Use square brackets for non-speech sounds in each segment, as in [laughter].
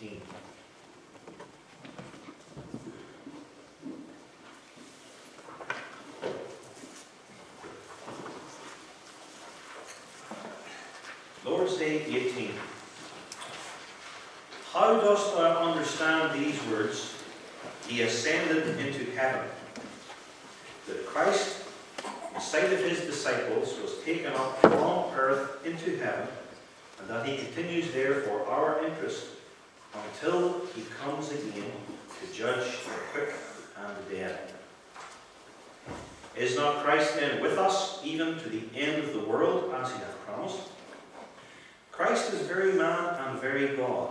18. Lord's Day 18. How dost thou understand these words? He ascended into heaven. That Christ, in sight of his disciples, was taken up from earth into heaven, and that he continues there for our interest until he comes again to judge the quick and the dead. Is not Christ then with us even to the end of the world, as he hath promised? Christ is very man and very God.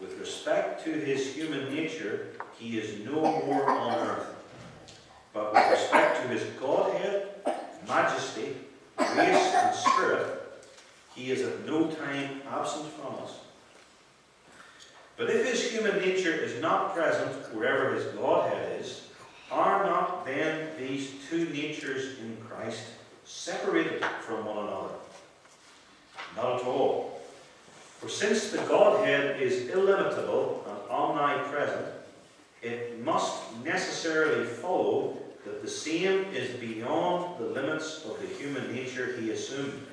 With respect to his human nature, he is no more on earth. But with respect to his Godhead, majesty, grace, and spirit, he is at no time absent from us. But if his human nature is not present wherever his Godhead is, are not then these two natures in Christ separated from one another? Not at all. For since the Godhead is illimitable and omnipresent, it must necessarily follow that the same is beyond the limits of the human nature he assumed,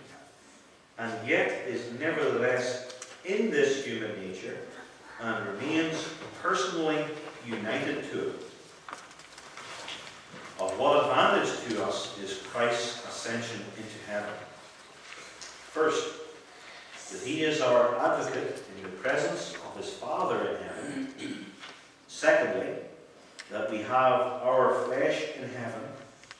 and yet is nevertheless in this human nature and remains personally united to it. Of what advantage to us is Christ's ascension into heaven? First, that he is our advocate in the presence of his Father in heaven. Secondly, that we have our flesh in heaven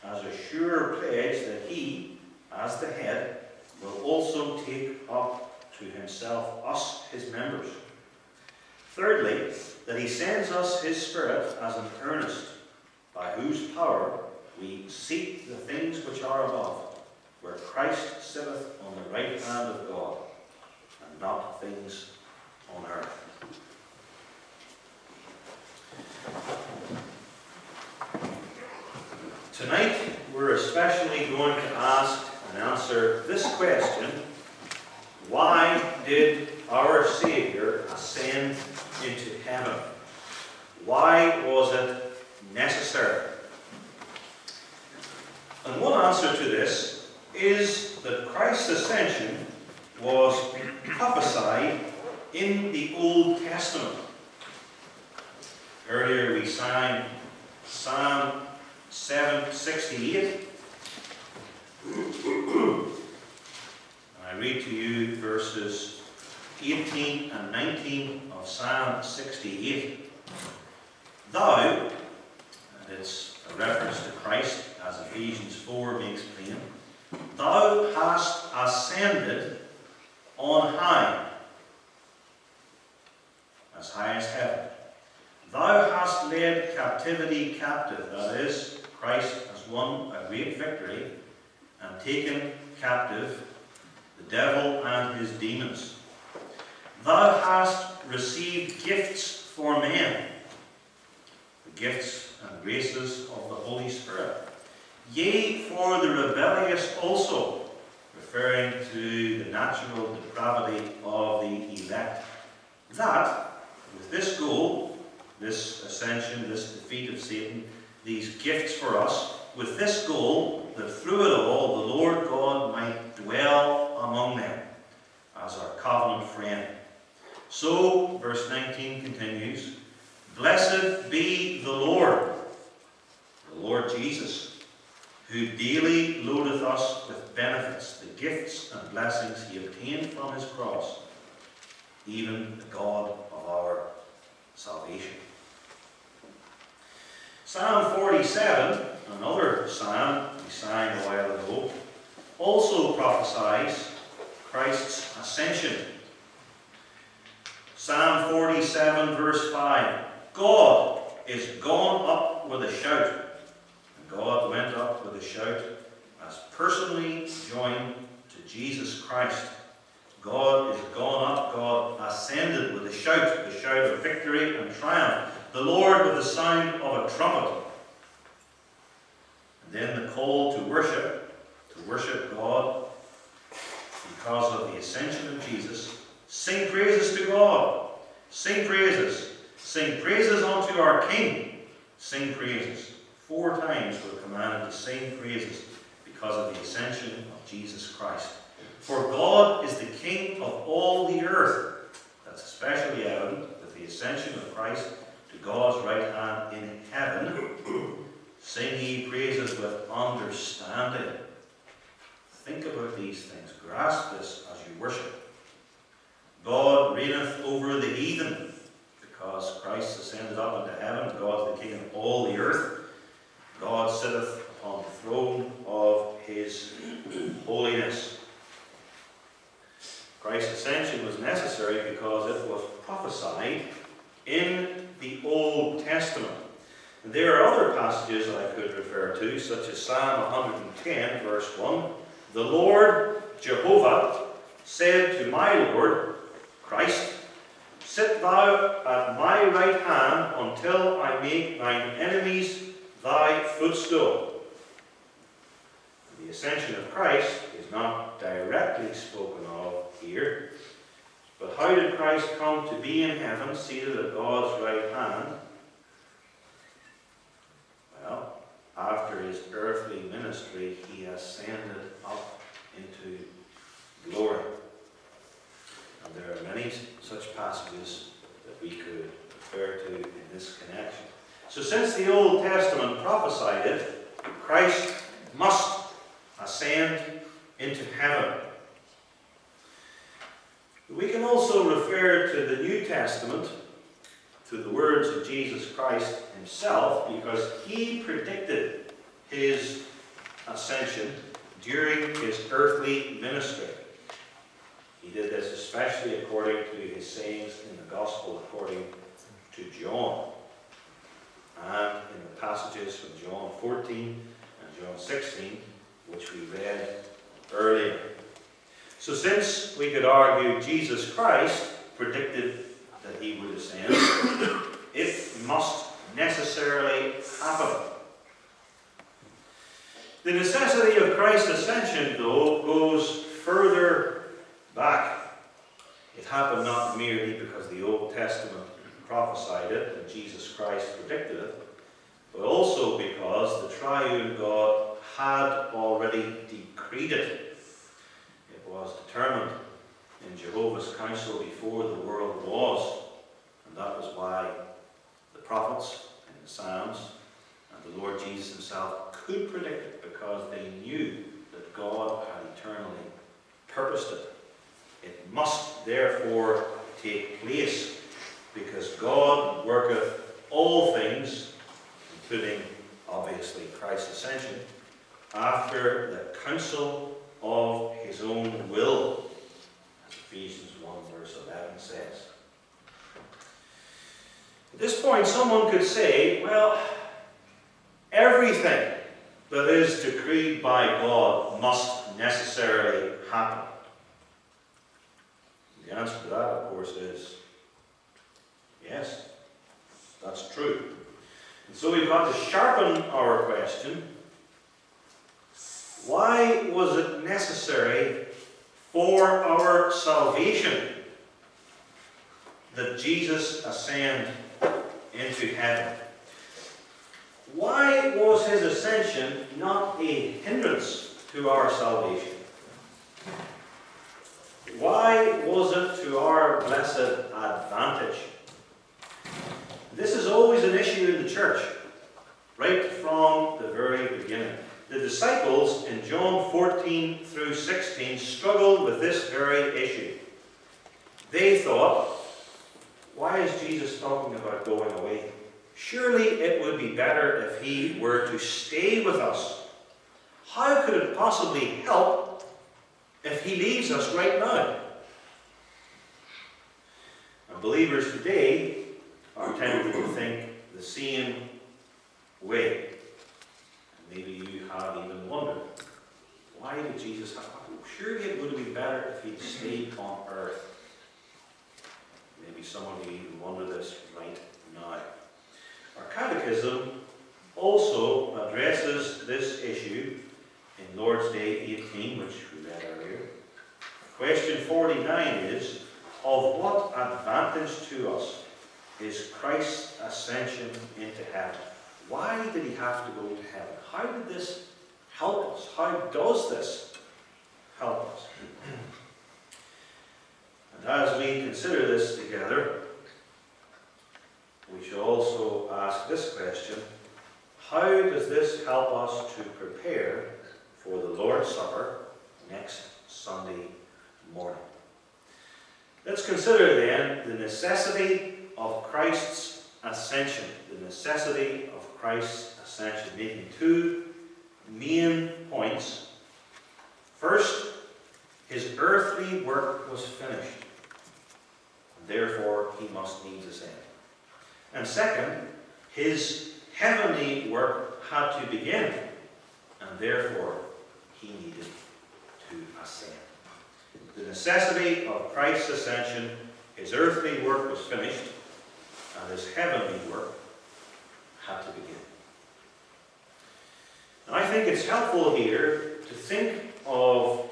as a sure pledge that he, as the head, will also take up to himself us, his members. Thirdly, that he sends us his Spirit as an earnest, by whose power we seek the things which are above, where Christ sitteth on the right hand of God, and not things on earth. Tonight, we're especially going to ask and answer this question Why did our Saviour ascend into heaven? Why was it necessary? And one answer to this is that Christ's ascension was prophesied in the Old Testament. Earlier we sang Psalm 768. I read to you verses 18 and 19 Psalm 68. Thou, and it's a reference to Christ as Ephesians 4 makes plain, Thou hast ascended on high, as high as heaven. Thou hast led captivity captive, that is, Christ has won a great victory and taken captive the devil and his demons. Thou hast received gifts for men, the gifts and graces of the Holy Spirit. Yea, for the rebellious also, referring to the natural depravity of the elect. That, with this goal, this ascension, this defeat of Satan, these gifts for us, with this goal, that through it all the Lord God might dwell among them as our covenant friend. So, verse 19 continues, Blessed be the Lord, the Lord Jesus, who daily loadeth us with benefits, the gifts and blessings he obtained from his cross, even the God of our salvation. Psalm 47, another psalm we sang a while ago, also prophesies Christ's ascension. Psalm 47, verse 5 God is gone up with a shout. And God went up with a shout as personally joined to Jesus Christ. God is gone up, God ascended with a shout, the shout of victory and triumph. The Lord with the sound of a trumpet. And then the call to worship, to worship God because of the ascension of Jesus. Sing praises to God. Sing praises. Sing praises unto our King. Sing praises. Four times we're commanded to sing praises because of the ascension of Jesus Christ. For God is the King of all the earth. That's especially evident with the ascension of Christ to God's right hand in heaven. Sing ye praises with understanding. Think about these things. Grasp this as you worship. God reigneth over the heathen, because Christ ascended up into heaven. God is the King of all the earth. God sitteth upon the throne of his holiness. Christ's ascension was necessary because it was prophesied in the Old Testament. And there are other passages I could refer to, such as Psalm 110, verse 1. The Lord Jehovah said to my Lord, Christ, Sit thou at my right hand until I make thine enemies thy footstool. The ascension of Christ is not directly spoken of here, but how did Christ come to be in heaven, seated at God's right hand? Well, after his earthly ministry, he ascended up into glory. And there are many such passages that we could refer to in this connection. So since the Old Testament prophesied it, Christ must ascend into heaven. We can also refer to the New Testament, to the words of Jesus Christ himself, because he predicted his ascension during his earthly ministry. He did this especially according to his sayings in the Gospel according to John. And in the passages from John 14 and John 16, which we read earlier. So since we could argue Jesus Christ predicted that he would ascend, it must necessarily happen. The necessity of Christ's ascension, though, goes further back. It happened not merely because the Old Testament prophesied it and Jesus Christ predicted it, but also because the triune God had already decreed it. It was determined in Jehovah's counsel before the world was, and that was why the prophets and the Psalms and the Lord Jesus himself could predict it because they knew that God had eternally purposed it. It must therefore take place because God worketh all things, including obviously Christ's ascension, after the counsel of his own will, as Ephesians 1 verse 11 says. At this point, someone could say, well, everything that is decreed by God must necessarily happen. The answer to that, of course, is yes, that's true. And so we've got to sharpen our question. Why was it necessary for our salvation that Jesus ascend into heaven? Why was his ascension not a hindrance to our salvation? Why was it to our blessed advantage? This is always an issue in the church, right from the very beginning. The disciples in John 14 through 16 struggled with this very issue. They thought, why is Jesus talking about going away? Surely it would be better if he were to stay with us. How could it possibly help if he leaves us right now? And believers today are tempted to think the same way. And maybe you have even wondered, why did Jesus have Surely it would have been better if he'd stayed on earth. Maybe some of you even wonder this right now. Our catechism also addresses this issue in Lord's Day 18, which we read earlier. Question 49 is, of what advantage to us is Christ's ascension into heaven? Why did he have to go to heaven? How did this help us? How does this help us? And as we consider this together, we should also ask this question How does this help us to prepare for the Lord's Supper next Sunday morning? Let's consider then the necessity of Christ's ascension. The necessity of Christ's ascension, making two main points. First, his earthly work was finished. Therefore, he must needs ascend. And second, his heavenly work had to begin, and therefore he needed to ascend. The necessity of Christ's ascension, his earthly work was finished, and his heavenly work had to begin. And I think it's helpful here to think of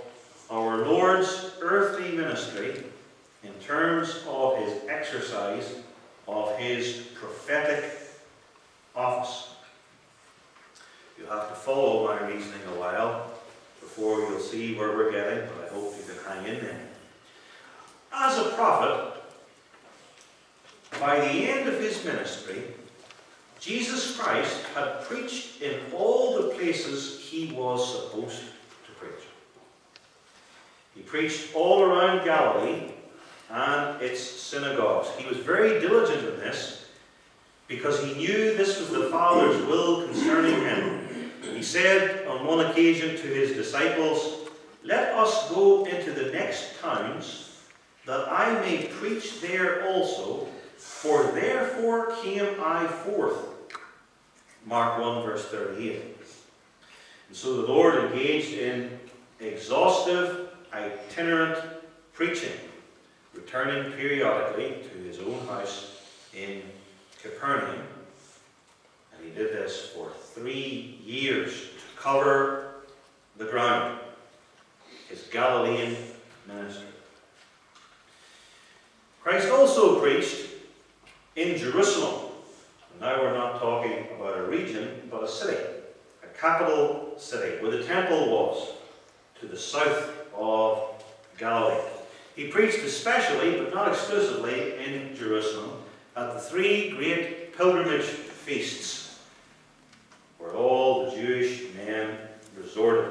our Lord's earthly ministry in terms of his exercise of his prophetic office. You'll have to follow my reasoning a while before you'll see where we're getting, but I hope you can hang in there. As a prophet, by the end of his ministry, Jesus Christ had preached in all the places he was supposed to preach. He preached all around Galilee and its synagogues. He was very diligent in this because he knew this was the Father's will concerning him. Said on one occasion to his disciples, Let us go into the next towns, that I may preach there also, for therefore came I forth. Mark 1, verse 38. And so the Lord engaged in exhaustive, itinerant preaching returning periodically to his own house in Capernaum. He did this for three years to cover the ground, his Galilean ministry. Christ also preached in Jerusalem. Now we're not talking about a region, but a city, a capital city, where the temple was, to the south of Galilee. He preached especially, but not exclusively, in Jerusalem at the three great pilgrimage feasts where all the Jewish men resorted.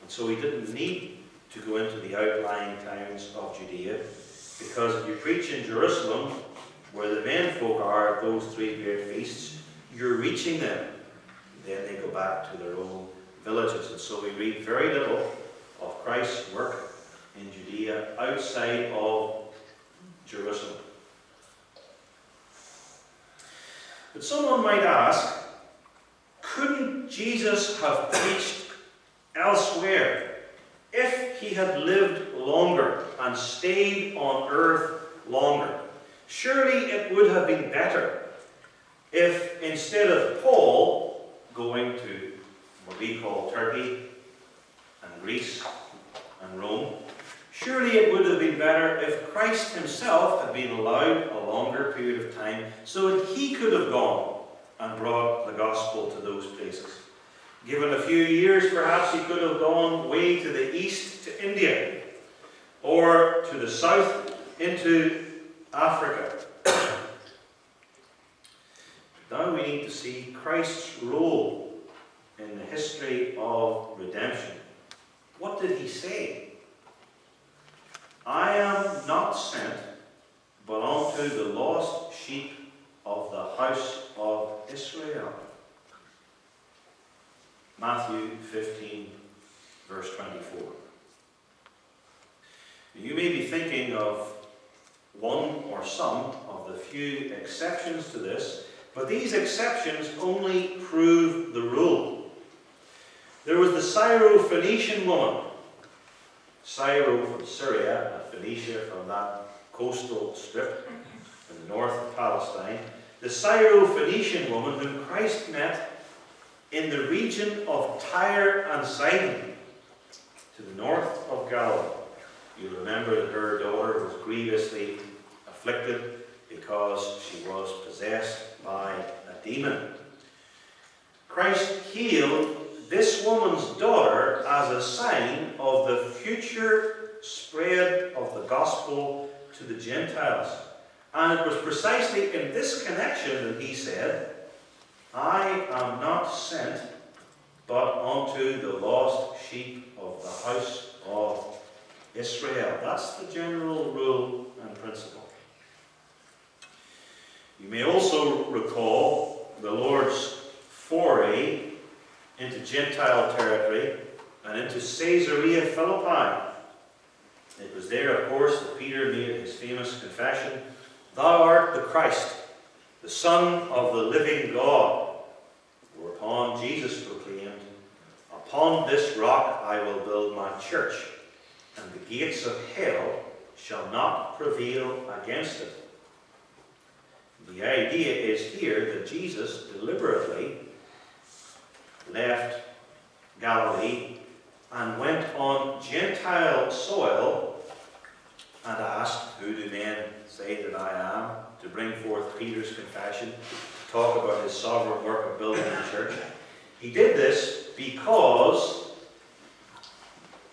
And so he didn't need to go into the outlying towns of Judea because if you preach in Jerusalem, where the men folk are at those three great feasts, you're reaching them. Then they go back to their own villages. And so we read very little of Christ's work in Judea outside of Jerusalem. But someone might ask, couldn't Jesus have preached elsewhere if he had lived longer and stayed on earth longer? Surely it would have been better if instead of Paul going to what we call Turkey and Greece and Rome, Surely it would have been better if Christ himself had been allowed a longer period of time so that he could have gone and brought the gospel to those places. Given a few years, perhaps he could have gone way to the east to India or to the south into Africa. [coughs] now we need to see Christ's role in the history of redemption. What did he say? I am not sent, but unto the lost sheep of the house of Israel. Matthew 15, verse 24. You may be thinking of one or some of the few exceptions to this, but these exceptions only prove the rule. There was the Syro-Phoenician woman Syro from Syria and Phoenicia from that coastal strip in the north of Palestine. The Syro-Phoenician woman whom Christ met in the region of Tyre and Sidon to the north of Galilee. You remember that her daughter was grievously afflicted because she was possessed by a demon. Christ healed this woman's daughter as a sign of the future spread of the gospel to the Gentiles. It was precisely in this connection that he said, I am not sent but unto the lost sheep of the house of Israel. That's the general rule and principle. You may also recall the Lord's foray into Gentile territory and into Caesarea Philippi. It was there, of course, that Peter made his famous confession Thou art the Christ, the Son of the living God. Whereupon Jesus proclaimed, Upon this rock I will build my church, and the gates of hell shall not prevail against it. The idea is here that Jesus deliberately left Galilee and went on Gentile soil and asked, Who do men say that I am? to bring forth Peter's confession, talk about his sovereign work of building the church. He did this because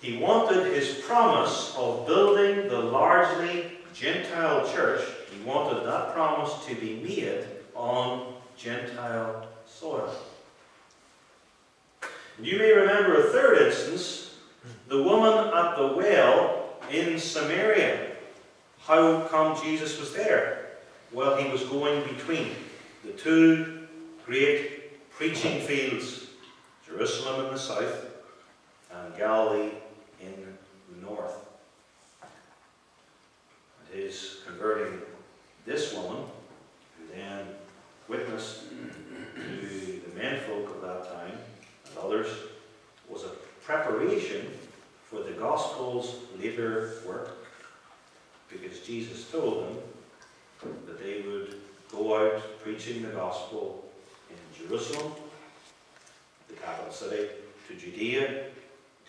he wanted his promise of building the largely Gentile church, he wanted that promise to be made on Gentile soil. And you may remember a third instance, the woman at the well in Samaria. How come Jesus was there? Well, he was going between the two great preaching fields, Jerusalem in the south and Galilee in the north. It is converting this woman, who then witnessed to the menfolk of that time and others, was a preparation for the gospel's later work, because Jesus told them that they would go out preaching the gospel in Jerusalem, the capital city, to Judea,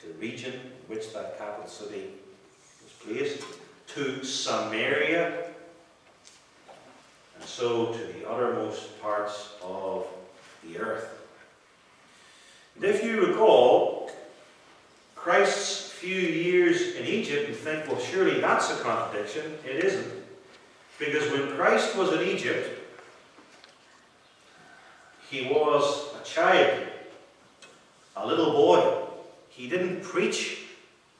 to the region in which that capital city was placed, to Samaria, and so to the uttermost parts of the earth. And if you recall Christ's few years in Egypt, and think, well, surely that's a contradiction. It isn't. Because when Christ was in Egypt, he was a child, a little boy. He didn't preach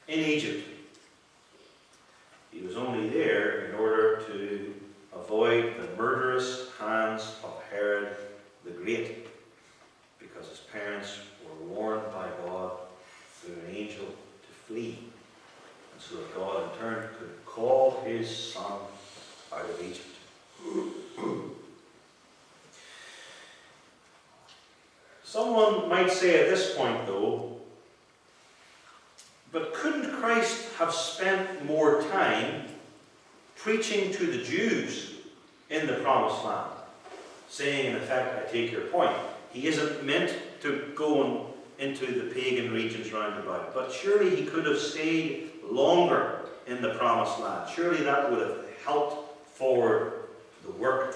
in Egypt. He was only there in order to avoid the murderous hands of Herod the Great, because his parents were warned by God through an angel flee. And so that God in turn could call his son out of Egypt. Someone might say at this point, though, but couldn't Christ have spent more time preaching to the Jews in the promised land? Saying, in effect, I take your point, he isn't meant to go into the pagan regions round about, but surely he could have stayed longer in the promised land. Surely that would have helped forward the work.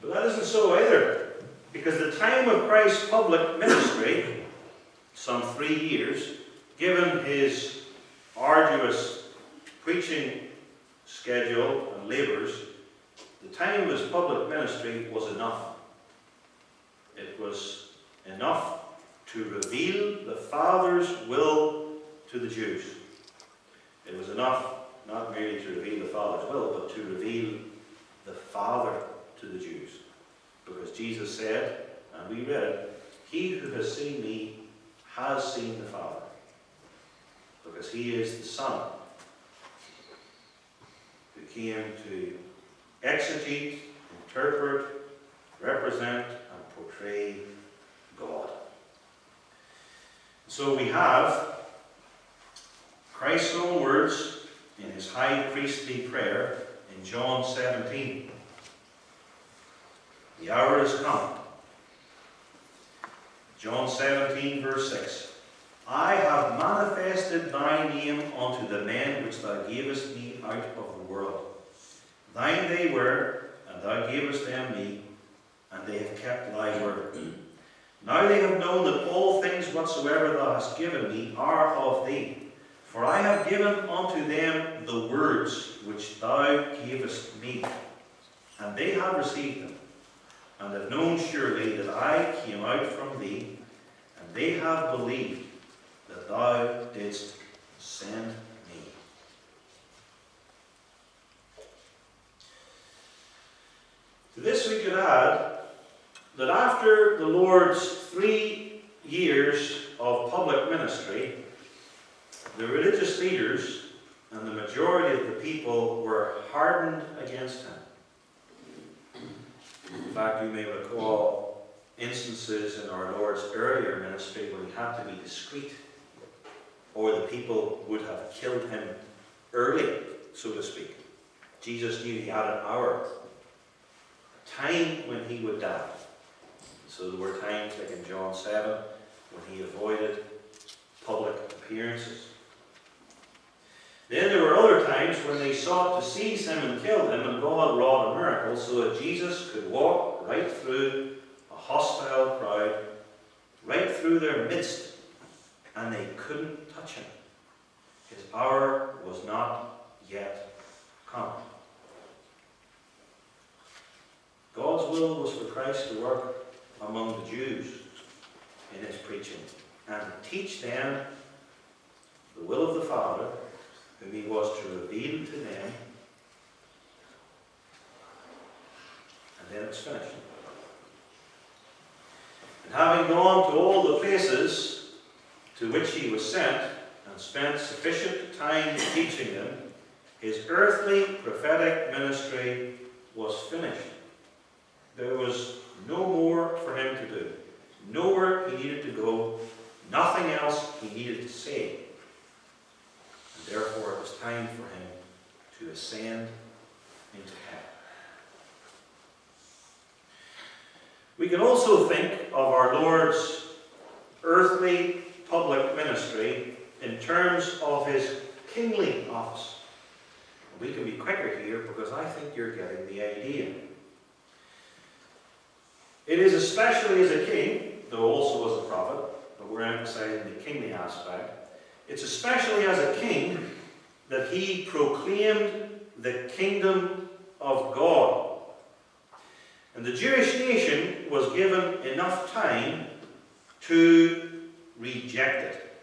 But that isn't so either, because the time of Christ's public ministry, some three years, given his arduous preaching schedule and labours, the time of his public ministry was enough. It was enough to reveal the Father's will to the Jews. It was enough not merely to reveal the Father's will, but to reveal the Father to the Jews. Because Jesus said, and we read it, He who has seen me has seen the Father. Because he is the Son who came to exegete, interpret, represent, and portray God. So we have Christ's own words in his high priestly prayer in John 17. The hour is come. John 17, verse 6. I have manifested thy name unto the men which thou gavest me out of the world. Thine they were, and thou gavest them me, and they have kept thy word. Now they have known that all things whatsoever thou hast given me are of thee. For I have given unto them the words which thou gavest me, and they have received them, and have known surely that I came out from thee, and they have believed that thou didst send me. To this we could add that after the Lord's three years of public ministry, the religious leaders and the majority of the people were hardened against him. In fact, you may recall instances in our Lord's earlier ministry where he had to be discreet, or the people would have killed him early, so to speak. Jesus knew he had an hour, a time when he would die. So there were times, like in John 7, when he avoided public appearances. Then there were other times when they sought to seize him and kill him, and God wrought a miracle so that Jesus could walk right through a hostile crowd, right through their midst, and they couldn't touch him. His hour was not yet come. God's will was for Christ to work among the Jews in his preaching and teach them the will of the Father, whom he was to reveal to them, and then it's finished. And having gone to all the places to which he was sent, and spent sufficient time teaching them, his earthly prophetic ministry was finished. There was no more for him to do. Nowhere he needed to go. Nothing else he needed to say. And therefore it was time for him to ascend into heaven. We can also think of our Lord's earthly public ministry in terms of his kingly office. We can be quicker here because I think you're getting the idea. It is especially as a king, though also as a prophet, but we're emphasizing the kingly aspect. It's especially as a king that he proclaimed the kingdom of God. And the Jewish nation was given enough time to reject it,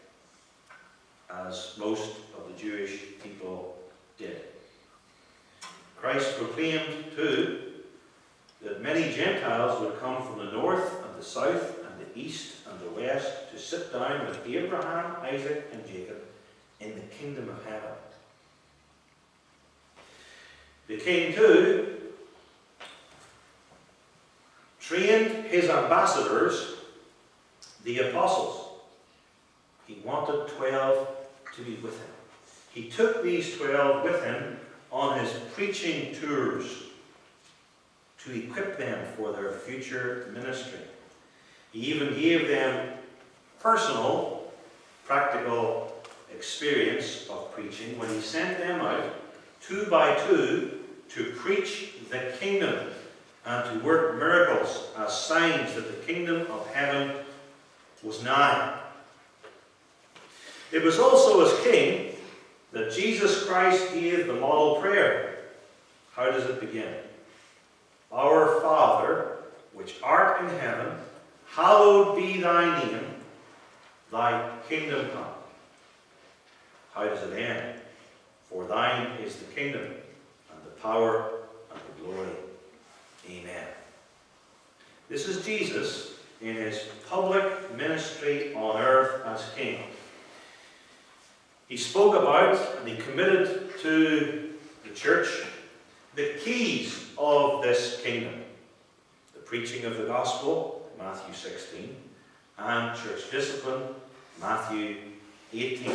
as most of the Jewish people did. Christ proclaimed, too, that many Gentiles would come from the north and the south and the east and the west to sit down with Abraham, Isaac, and Jacob in the kingdom of heaven. The king, too, trained his ambassadors, the apostles. He wanted 12 to be with him. He took these 12 with him on his preaching tours to equip them for their future ministry. He even gave them personal, practical experience of preaching when he sent them out two by two to preach the kingdom and to work miracles as signs that the kingdom of heaven was nigh. It was also as king that Jesus Christ gave the model prayer. How does it begin? Our Father, which art in heaven, hallowed be thy name, thy kingdom come. How does it end? For thine is the kingdom, and the power, and the glory. Amen. This is Jesus in his public ministry on earth as king. He spoke about and he committed to the church the keys of this kingdom the preaching of the gospel, Matthew 16, and church discipline, Matthew 18.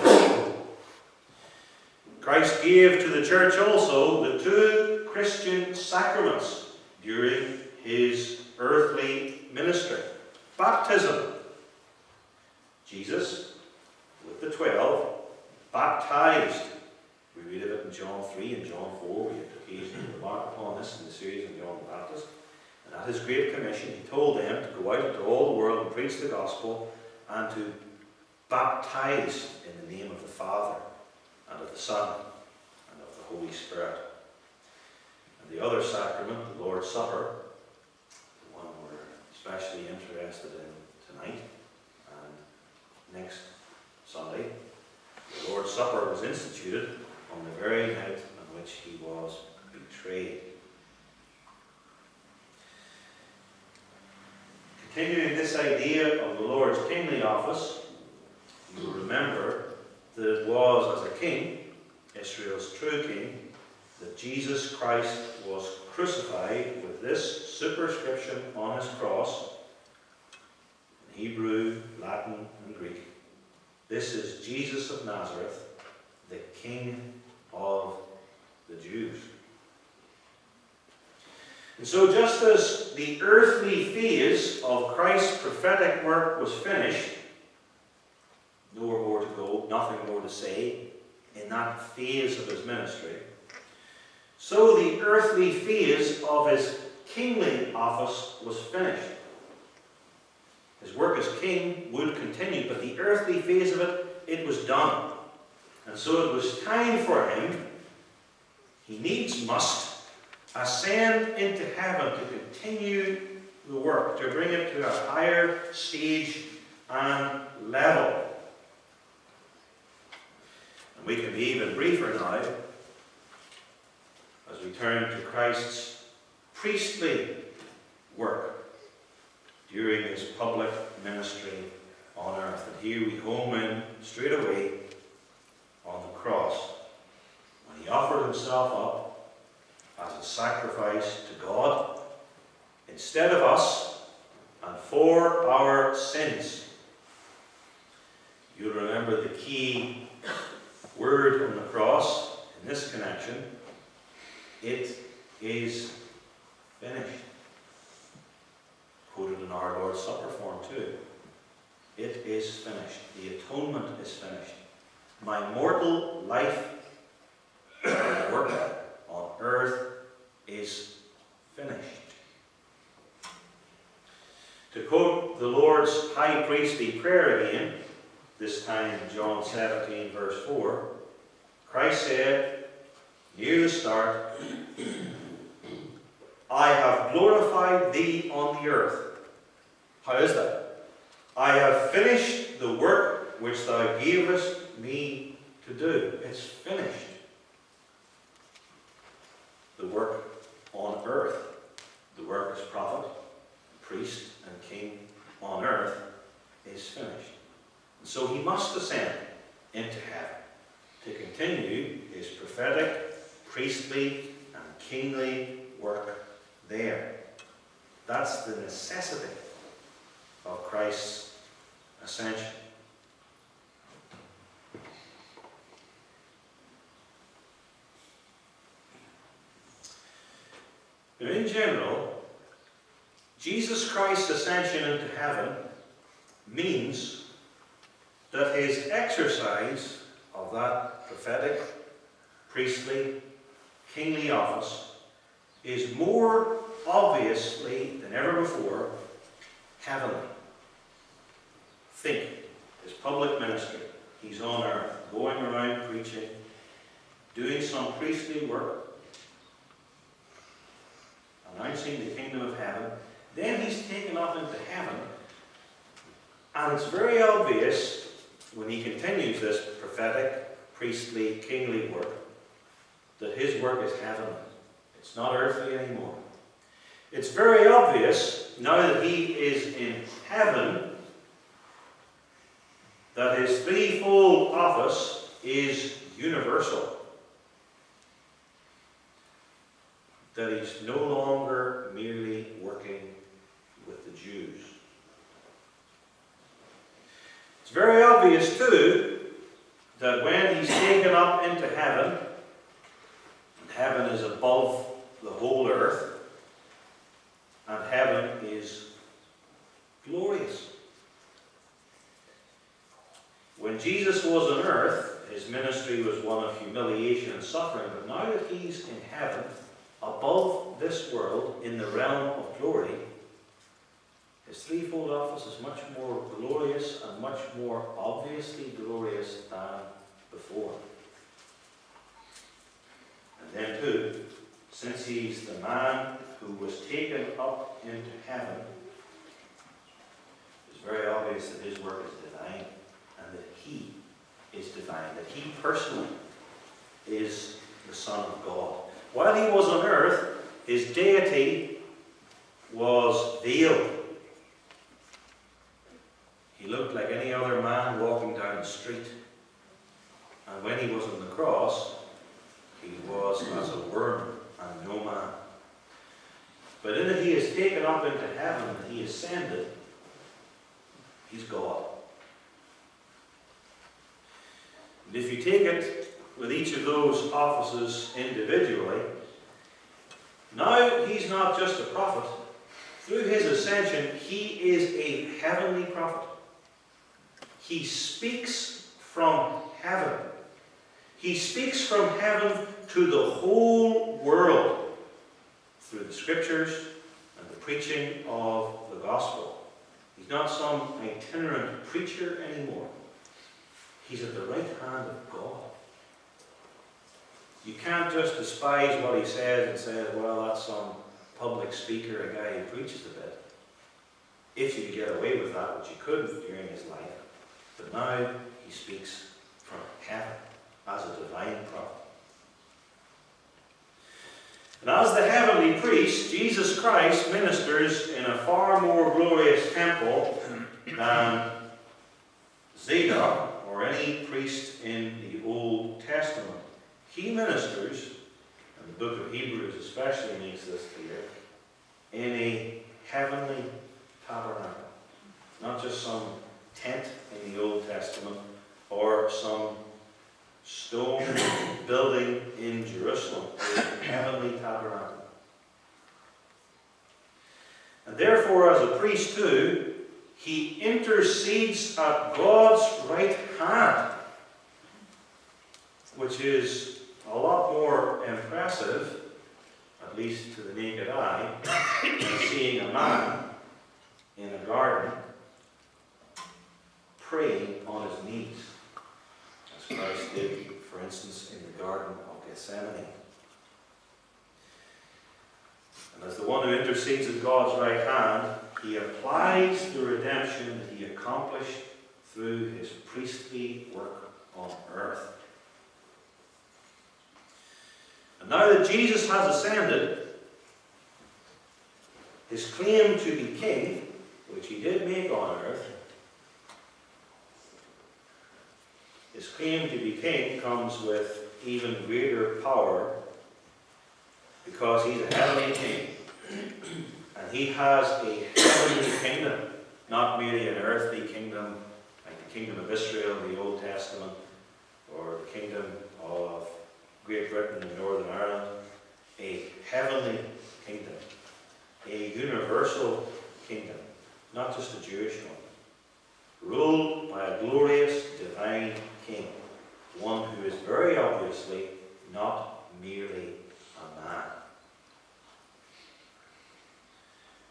Christ gave to the church also the two Christian sacraments during his earthly ministry baptism. Jesus, with the twelve, baptized. We read of it in John 3 and John 4. We occasion to remark upon this in the series on John the Baptist. And at his great commission, he told them to go out into all the world and preach the gospel and to baptize in the name of the Father and of the Son and of the Holy Spirit. And the other sacrament, the Lord's Supper, the one we're especially interested in tonight and next Sunday, the Lord's Supper was instituted on the very night on which he was betrayed. Continuing this idea of the Lord's kingly office, you will remember that it was as a king, Israel's true king, that Jesus Christ was crucified with this superscription on his cross in Hebrew, Latin, and Greek. This is Jesus of Nazareth, the King of the Jews. And so, just as the earthly phase of Christ's prophetic work was finished, nowhere more to go, nothing more to say in that phase of his ministry, so the earthly phase of his kingly office was finished. His work as king would continue, but the earthly phase of it, it was done. And so it was time for him, he needs must, ascend into heaven to continue the work, to bring it to a higher stage and level. And we can be even briefer now as we turn to Christ's priestly work during his public ministry on earth. And here we home in straight away on the cross when he offered himself up as a sacrifice to God instead of us and for our sins. You'll remember the key word on the cross in this connection. It is finished. Quoted in our Lord's Supper form too. It is finished. The atonement is finished. My mortal life work on earth is finished. To quote the Lord's high priestly prayer again, this time John 17, verse 4, Christ said, near the start, [clears throat] I have glorified thee on the earth. How is that? I have finished the work which thou gavest me to do. It's finished. The work on earth, the work as prophet, priest, and king on earth is finished. And so he must ascend into heaven to continue his prophetic, priestly, and kingly work there. That's the necessity of Christ's ascension. In general, Jesus Christ's ascension into heaven means that his exercise of that prophetic, priestly, kingly office is more obviously than ever before heavenly. Think, his public ministry, he's on earth, going around preaching, doing some priestly work, announcing the kingdom of heaven. Then he's taken up into heaven, and it's very obvious when he continues this prophetic, priestly, kingly work that his work is heavenly. It's not earthly anymore. It's very obvious now that he is in heaven that his threefold office is universal. That he's no longer merely working with the Jews. It's very obvious, too, that when he's taken up into heaven, and heaven is above the whole earth, and heaven is glorious. When Jesus was on earth, his ministry was one of humiliation and suffering, but now that he's in heaven, above this world, in the realm of glory, his threefold office is much more glorious and much more obviously glorious than before. And then, too, since he's the man who was taken up into heaven, it's very obvious that his work is divine and that he is divine, that he personally is the Son of God. While he was on earth, his deity was veiled. He looked like any other man walking down the street. And when he was on the cross, he was as a worm and no man. But in that he is taken up into heaven and he ascended, he's God. And if you take it with each of those offices individually, now he's not just a prophet. Through his ascension, he is a heavenly prophet. He speaks from heaven. He speaks from heaven to the whole world through the scriptures and the preaching of the gospel. He's not some itinerant preacher anymore. He's at the right hand of God. You can't just despise what he says and say, well, that's some public speaker, a guy who preaches a bit. If you get away with that, which you couldn't during his life. But now he speaks from heaven as a divine prophet. And as the heavenly priest, Jesus Christ ministers in a far more glorious temple than Zadok or any priest in the Old Testament. He ministers, and the book of Hebrews especially makes this clear, in a heavenly tabernacle. Not just some tent in the Old Testament or some stone [coughs] building in Jerusalem, a heavenly tabernacle. And therefore, as a priest too, he intercedes at God's right hand, which is a lot more impressive, at least to the naked eye, than seeing a man in a garden praying on his knees, as Christ did, for instance, in the Garden of Gethsemane. And as the one who intercedes at God's right hand, he applies the redemption that he accomplished through his priestly work on earth. And now that Jesus has ascended, his claim to be king, which he did make on earth, His claim to be king comes with even greater power because he's a heavenly king. And he has a heavenly kingdom, not merely an earthly kingdom like the kingdom of Israel in the Old Testament or the kingdom of Great Britain and Northern Ireland. A heavenly kingdom, a universal kingdom, not just a Jewish one, ruled by a glorious divine king, one who is very obviously not merely a man.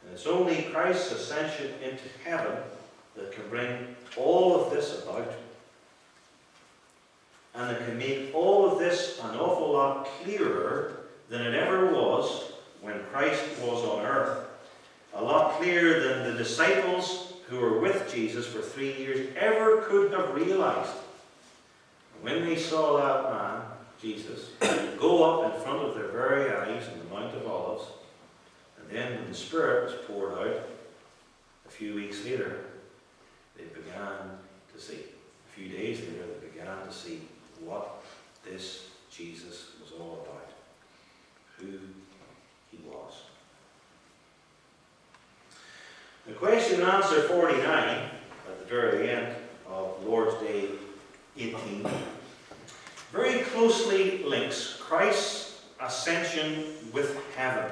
And it's only Christ's ascension into heaven that can bring all of this about. And it can make all of this an awful lot clearer than it ever was when Christ was on earth. A lot clearer than the disciples who were with Jesus for three years ever could have realized. When they saw that man, Jesus, go up in front of their very eyes on the Mount of Olives, and then when the Spirit was poured out, a few weeks later, they began to see. A few days later, they began to see what this Jesus was all about, who he was. The question and answer 49, at the very end of Lord's Day 18 very closely links Christ's ascension with heaven,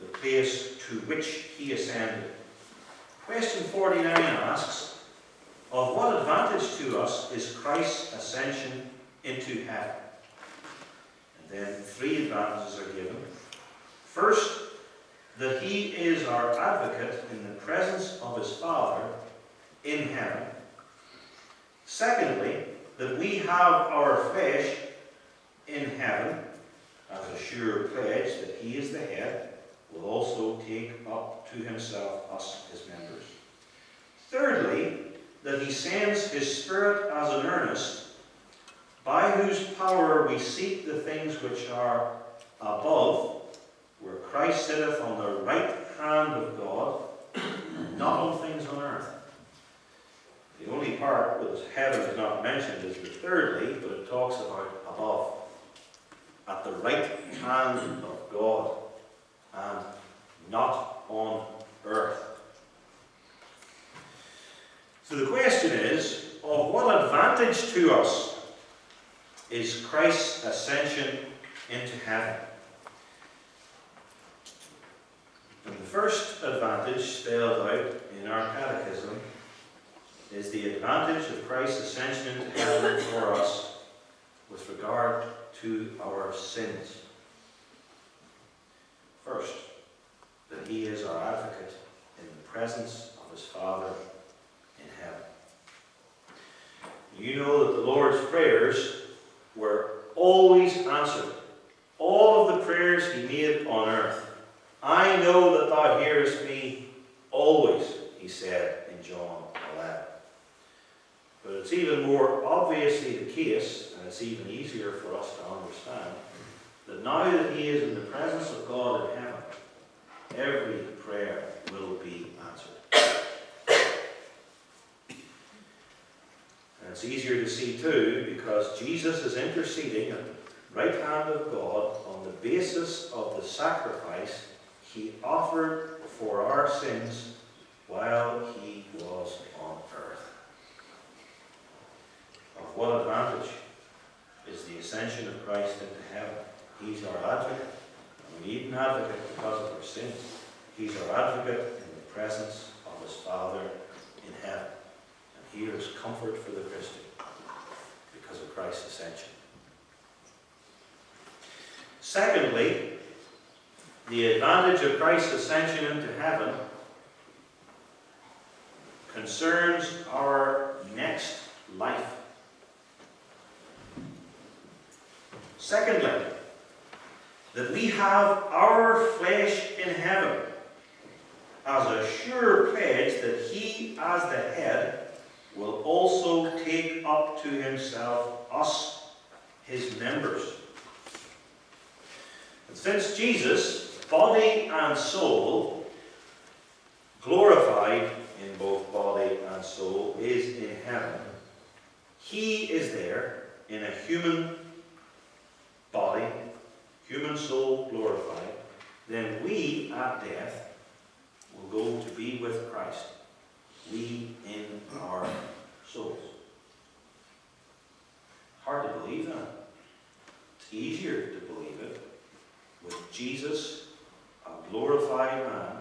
the place to which he ascended. Question 49 asks, Of what advantage to us is Christ's ascension into heaven? And then three advantages are given. First, that he is our advocate in the presence of his Father in heaven. Secondly, that we have our flesh in heaven as a sure pledge that he is the head, will also take up to himself us, his members. Thirdly, that he sends his Spirit as an earnest, by whose power we seek the things which are above, where Christ sitteth on the right hand of God, not on things on earth. The only part where heaven is not mentioned is the thirdly, but it talks about above, at the right hand of God, and not on earth. So the question is, of what advantage to us is Christ's ascension into heaven? And the first advantage spelled out in our catechism is the advantage of Christ's ascension into heaven for us with regard to our sins. First, that he is our advocate in the presence of his Father in heaven. You know that the Lord's prayers were always answered. All of the prayers he made on earth. I know that thou hearest me always, he said in John 11. But it's even more obviously the case, and it's even easier for us to understand, that now that he is in the presence of God in heaven, every prayer will be answered. And it's easier to see too because Jesus is interceding at the right hand of God on the basis of the sacrifice he offered for our sins while he was on earth. Of what advantage is the ascension of Christ into heaven? He's our advocate. We need an advocate because of our sins. He's our advocate in the presence of his Father in heaven. Here is comfort for the Christian because of Christ's ascension. Secondly, the advantage of Christ's ascension into heaven concerns our next life. Secondly, that we have our flesh in heaven as a sure pledge that he, as the head, will also take up to himself us, his members. And since Jesus, body and soul, glorified in both body and soul, is in heaven, he is there in a human body, human soul glorified, then we at death will go to be with Christ. We in our souls. Hard to believe that. It's easier to believe it with Jesus, a glorified man,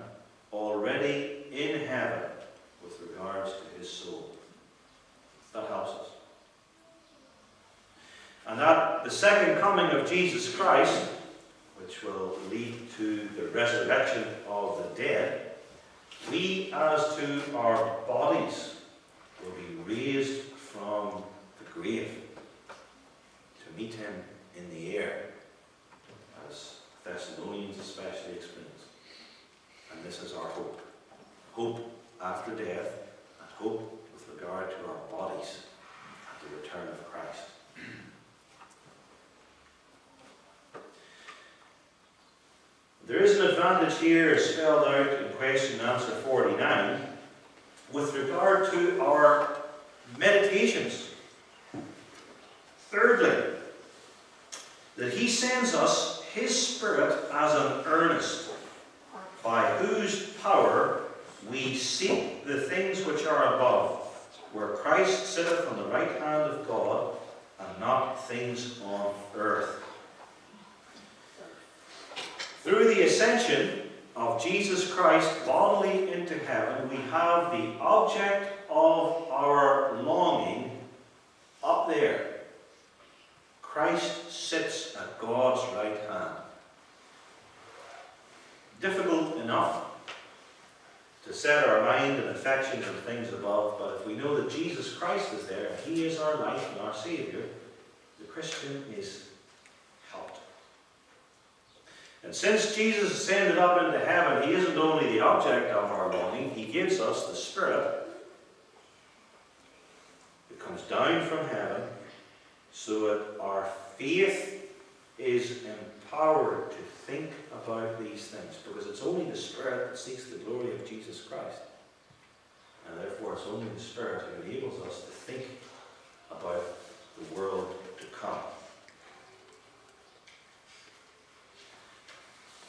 already in heaven with regards to his soul. That helps us. And that the second coming of Jesus Christ, which will lead to the resurrection of the dead, we as to our bodies will be raised from the grave to meet him in the air, as Thessalonians especially explains. And this is our hope. Hope after death, and hope with regard to our bodies at the return of Christ. There is an advantage here as spelled out in question answer 49 with regard to our meditations. Thirdly, that he sends us his Spirit as an earnest, by whose power we seek the things which are above, where Christ sitteth on the right hand of God, and not things on earth. Through the ascension of Jesus Christ bodily into heaven, we have the object of our longing up there. Christ sits at God's right hand. Difficult enough to set our mind and affections on things above, but if we know that Jesus Christ is there and He is our life and our Saviour, the Christian is. And since Jesus ascended up into heaven, He isn't only the object of our longing, He gives us the Spirit that comes down from heaven so that our faith is empowered to think about these things because it's only the Spirit that seeks the glory of Jesus Christ. And therefore, it's only the Spirit who enables us to think about the world to come.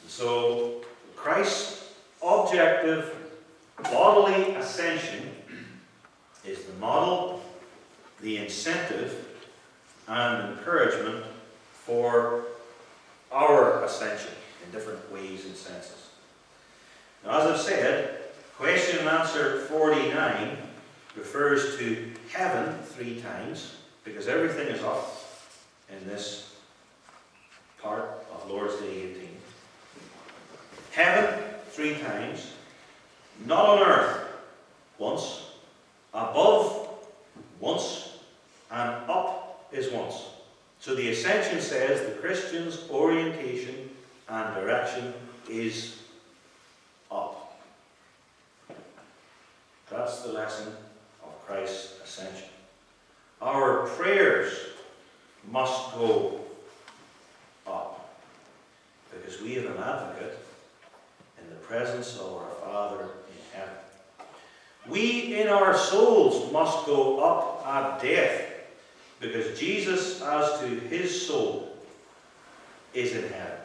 So, Christ's objective bodily ascension is the model, the incentive, and encouragement for our ascension in different ways and senses. Now, as I've said, question and answer 49 refers to heaven three times, because everything is up in this part of Lord's Day 18. Heaven three times, not on earth once, above once, and up is once. So the Ascension says the Christian's orientation and direction is up. That's the lesson of Christ's ascension. Our prayers must go up because we have an advocate presence of our Father in heaven. We in our souls must go up at death because Jesus, as to his soul, is in heaven.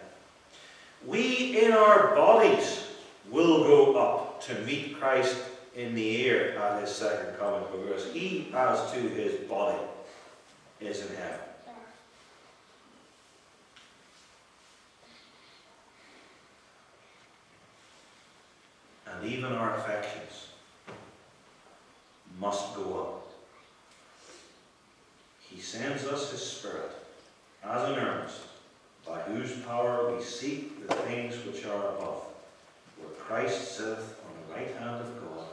We in our bodies will go up to meet Christ in the air at his second coming because he, as to his body, is in heaven. And even our affections must go up. He sends us his Spirit as an earnest by whose power we seek the things which are above, where Christ sitteth on the right hand of God,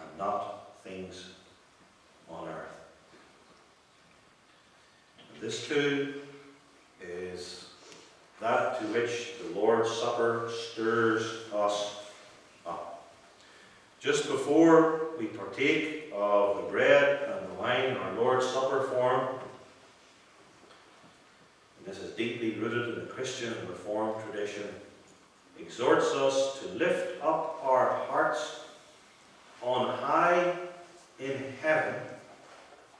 and not things on earth. And this too is that to which the Lord's Supper stirs us before we partake of the bread and the wine in our Lord's Supper form, and this is deeply rooted in the Christian and Reformed tradition, exhorts us to lift up our hearts on high in heaven,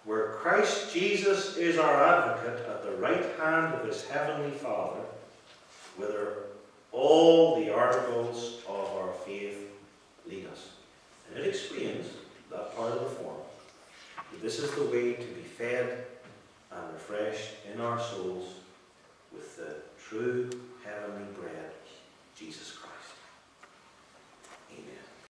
where Christ Jesus is our advocate at the right hand of his heavenly Father, whither all the articles of our faith lead us. And it explains that part of the form. This is the way to be fed and refreshed in our souls with the true heavenly bread, Jesus